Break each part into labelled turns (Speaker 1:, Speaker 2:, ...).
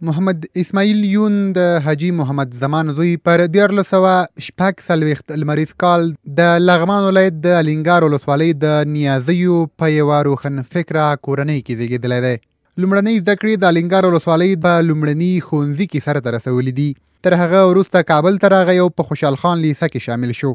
Speaker 1: محمد اسماعیل یون د حاجي محمد زمان زوی پر دیارلس سوه شپږ څلوېښت لمریز کال د لغمان ولایت د الینګار ولسوالۍ د نیازیو په یوه روښنفکره کورنۍ کې زیږېدلی دی. لومړنۍ زده کړې د الینګار ولسوالۍ په لومړني ښوونځي کې سرته رسولې دي. تر هغه وروسته کابل ته راغی او په خوشحال خان لیسه کې شامل شو.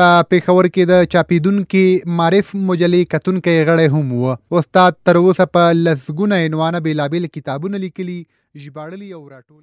Speaker 1: په پېښور کې د چاپېدونکي معرف مجلې کتونکی غړی هم و. استاد تر اوسه په لسګونه عنوانه بېلابېل کتابونه لیکلي، ژباړلي او راټول